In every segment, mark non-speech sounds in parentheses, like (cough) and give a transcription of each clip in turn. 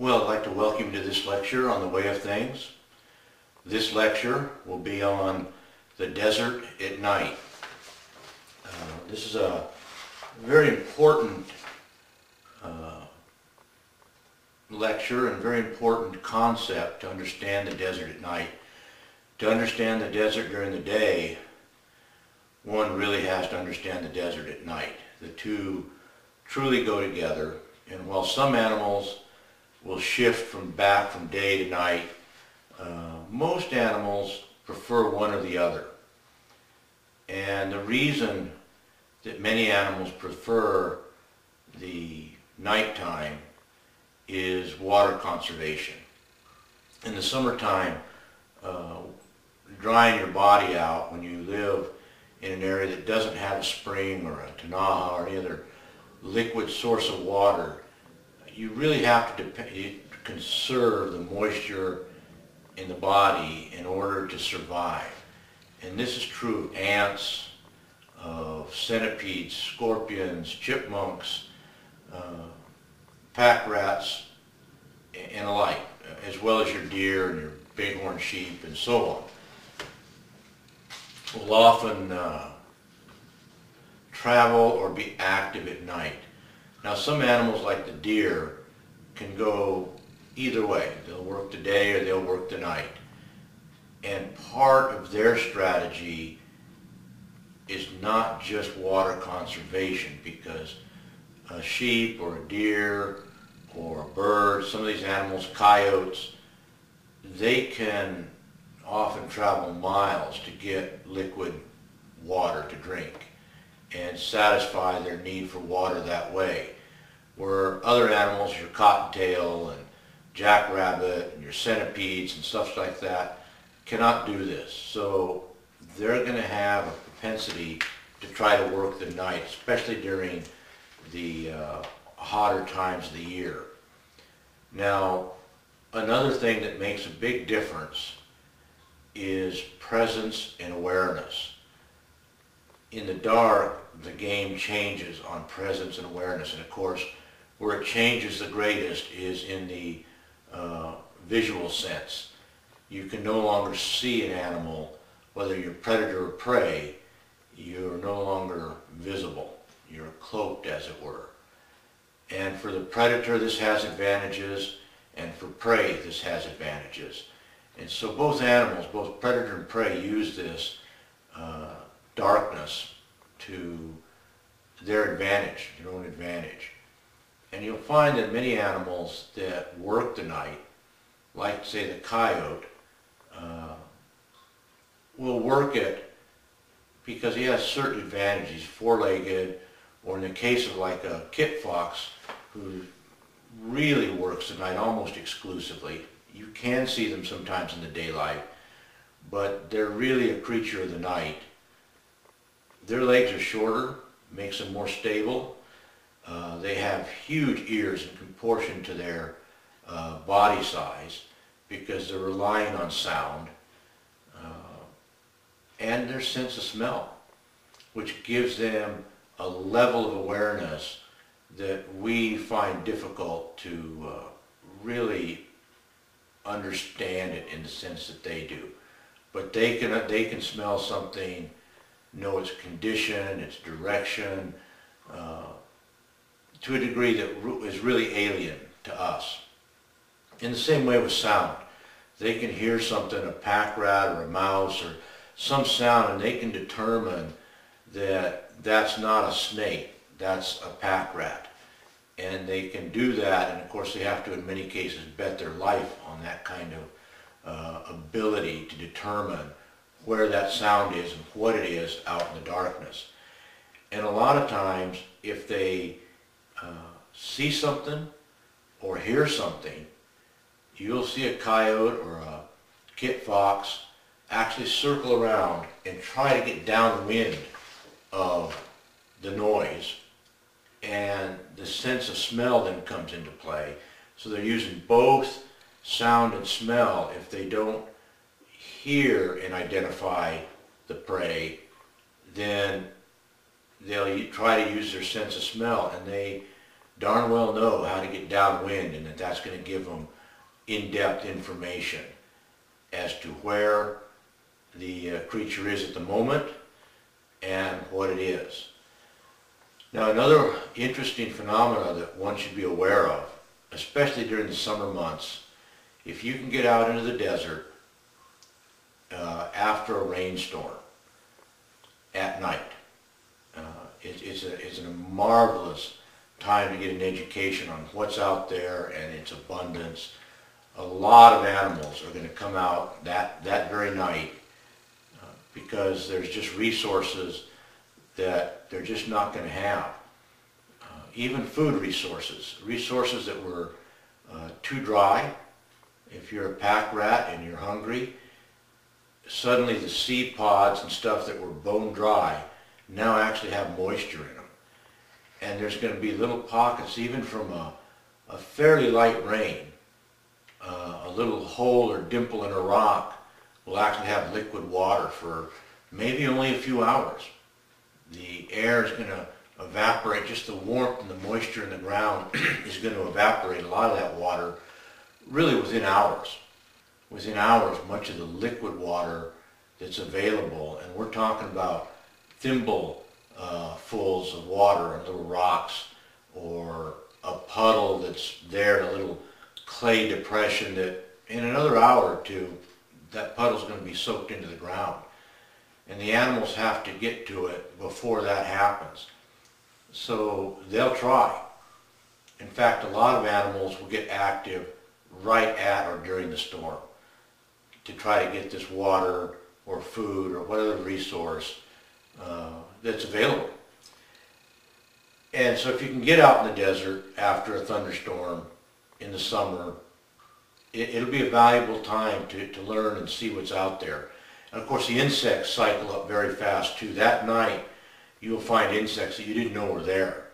Well, I'd like to welcome you to this lecture on the way of things. This lecture will be on the desert at night. Uh, this is a very important uh, lecture and very important concept to understand the desert at night. To understand the desert during the day, one really has to understand the desert at night. The two truly go together, and while some animals will shift from back from day to night. Uh, most animals prefer one or the other. And the reason that many animals prefer the nighttime is water conservation. In the summertime, uh, drying your body out when you live in an area that doesn't have a spring or a tinaja or any other liquid source of water you really have to conserve the moisture in the body in order to survive. And this is true of ants, of centipedes, scorpions, chipmunks, uh, pack rats, and the like, as well as your deer and your bighorn sheep and so on. Will often uh, travel or be active at night. Now some animals like the deer can go either way. They'll work the day or they'll work the night. And part of their strategy is not just water conservation because a sheep or a deer or a bird, some of these animals, coyotes, they can often travel miles to get liquid water to drink and satisfy their need for water that way. Where other animals, your cottontail and jackrabbit and your centipedes and stuff like that, cannot do this. So they're going to have a propensity to try to work the night, especially during the uh, hotter times of the year. Now, another thing that makes a big difference is presence and awareness in the dark, the game changes on presence and awareness. And of course, where it changes the greatest is in the uh, visual sense. You can no longer see an animal, whether you're predator or prey, you're no longer visible. You're cloaked, as it were. And for the predator, this has advantages, and for prey, this has advantages. And so both animals, both predator and prey, use this uh, darkness to their advantage, their own advantage. And you'll find that many animals that work the night, like say the coyote, uh, will work it because he has certain advantages. He's four-legged, or in the case of like a kit fox, who really works the night almost exclusively. You can see them sometimes in the daylight, but they're really a creature of the night their legs are shorter, makes them more stable. Uh, they have huge ears in proportion to their uh, body size because they're relying on sound uh, and their sense of smell, which gives them a level of awareness that we find difficult to uh, really understand it in the sense that they do. But they can, they can smell something know its condition, its direction, uh, to a degree that is really alien to us. In the same way with sound. They can hear something, a pack rat or a mouse or some sound, and they can determine that that's not a snake, that's a pack rat. And they can do that, and of course they have to, in many cases, bet their life on that kind of uh, ability to determine where that sound is and what it is out in the darkness. And a lot of times, if they uh, see something or hear something, you'll see a coyote or a kit fox actually circle around and try to get downwind of the noise and the sense of smell then comes into play. So they're using both sound and smell if they don't hear and identify the prey, then they'll try to use their sense of smell and they darn well know how to get downwind and that that's going to give them in-depth information as to where the uh, creature is at the moment and what it is. Now another interesting phenomena that one should be aware of, especially during the summer months, if you can get out into the desert uh, after a rainstorm at night, uh, it, it's, a, it's a marvelous time to get an education on what's out there and its abundance. A lot of animals are going to come out that, that very night uh, because there's just resources that they're just not going to have. Uh, even food resources, resources that were uh, too dry. If you're a pack rat and you're hungry, suddenly the seed pods and stuff that were bone dry now actually have moisture in them. And there's going to be little pockets, even from a, a fairly light rain, uh, a little hole or dimple in a rock will actually have liquid water for maybe only a few hours. The air is going to evaporate, just the warmth and the moisture in the ground (clears throat) is going to evaporate a lot of that water really within hours. Within hours, much of the liquid water that's available, and we're talking about thimble uh, fulls of water on little rocks or a puddle that's there a little clay depression that in another hour or two that puddle's going to be soaked into the ground. And the animals have to get to it before that happens. So they'll try. In fact, a lot of animals will get active right at or during the storm to try to get this water or food or whatever resource uh, that's available. And so if you can get out in the desert after a thunderstorm in the summer, it, it'll be a valuable time to, to learn and see what's out there. And of course the insects cycle up very fast too. That night you'll find insects that you didn't know were there.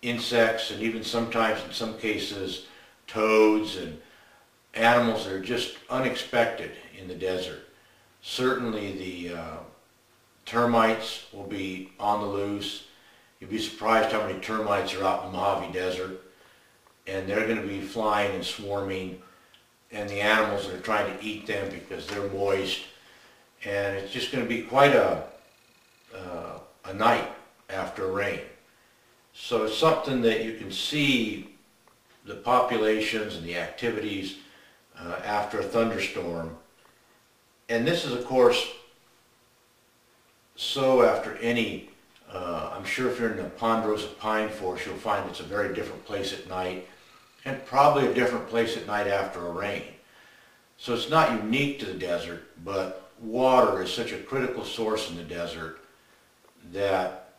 Insects and even sometimes in some cases toads and animals that are just unexpected in the desert. Certainly the uh, termites will be on the loose. You'll be surprised how many termites are out in the Mojave Desert. And they're going to be flying and swarming. And the animals are trying to eat them because they're moist. And it's just going to be quite a, uh, a night after rain. So it's something that you can see the populations and the activities uh, after a thunderstorm. And this is, of course, so after any, uh, I'm sure if you're in the Ponderosa Pine Forest, you'll find it's a very different place at night and probably a different place at night after a rain. So it's not unique to the desert, but water is such a critical source in the desert that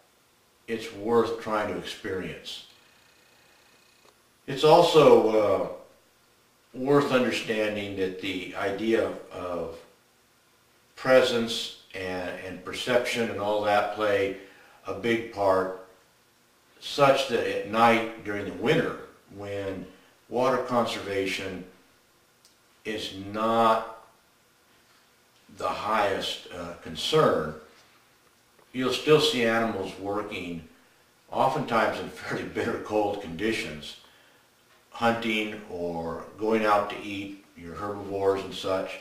it's worth trying to experience. It's also uh, worth understanding that the idea of presence and, and perception and all that play a big part such that at night during the winter when water conservation is not the highest uh, concern, you'll still see animals working oftentimes in (laughs) fairly bitter cold conditions, hunting or going out to eat your herbivores and such.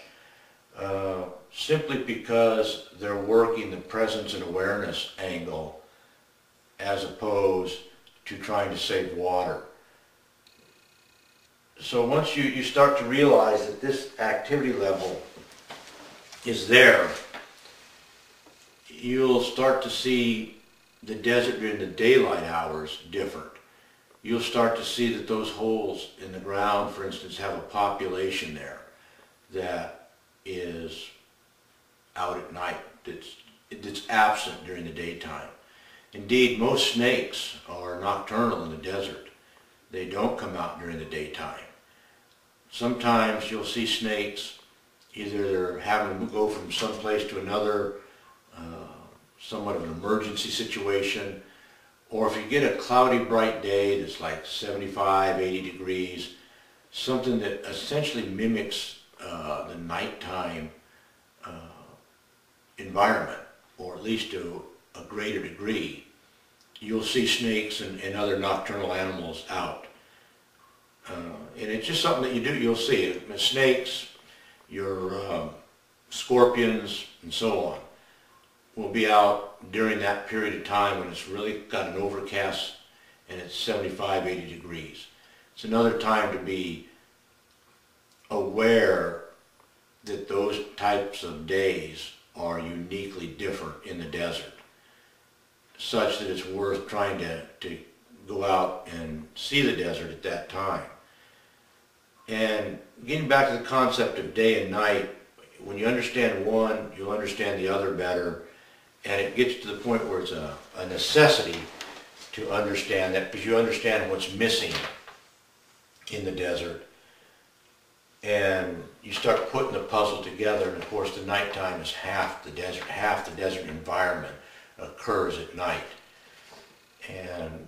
Uh, simply because they're working the presence and awareness angle as opposed to trying to save water. So once you, you start to realize that this activity level is there, you'll start to see the desert during the daylight hours different. You'll start to see that those holes in the ground, for instance, have a population there that is out at night that's, that's absent during the daytime. Indeed, most snakes are nocturnal in the desert. They don't come out during the daytime. Sometimes you'll see snakes, either they're having to go from some place to another, uh, somewhat of an emergency situation, or if you get a cloudy, bright day that's like 75, 80 degrees, something that essentially mimics uh, the nighttime uh, environment, or at least to a greater degree, you'll see snakes and, and other nocturnal animals out. Uh, and it's just something that you do, you'll see it. Snakes, your um, scorpions, and so on will be out during that period of time when it's really got an overcast and it's 75, 80 degrees. It's another time to be aware that those types of days are uniquely different in the desert, such that it's worth trying to, to go out and see the desert at that time. And getting back to the concept of day and night, when you understand one, you'll understand the other better. And it gets to the point where it's a, a necessity to understand that because you understand what's missing in the desert. And you start putting the puzzle together, and of course the nighttime is half the desert, half the desert environment occurs at night. And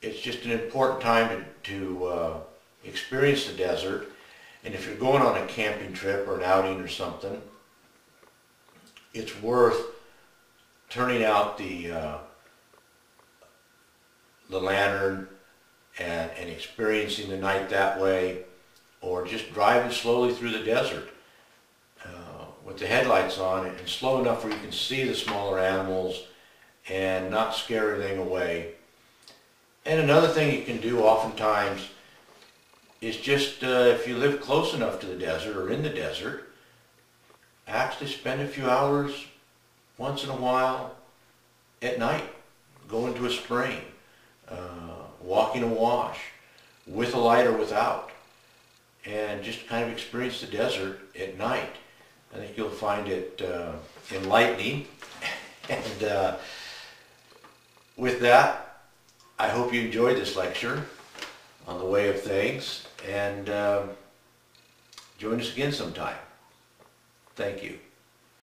it's just an important time to, to uh, experience the desert. And if you're going on a camping trip or an outing or something, it's worth turning out the uh, the lantern and, and experiencing the night that way, or just driving slowly through the desert uh, with the headlights on and slow enough where you can see the smaller animals and not scare everything away. And another thing you can do oftentimes is just uh, if you live close enough to the desert or in the desert, actually spend a few hours once in a while at night, go into a spring, uh, walking a wash, with a light or without, and just kind of experience the desert at night. I think you'll find it uh, enlightening. (laughs) and uh, with that, I hope you enjoyed this lecture on the way of things, and uh, join us again sometime. Thank you.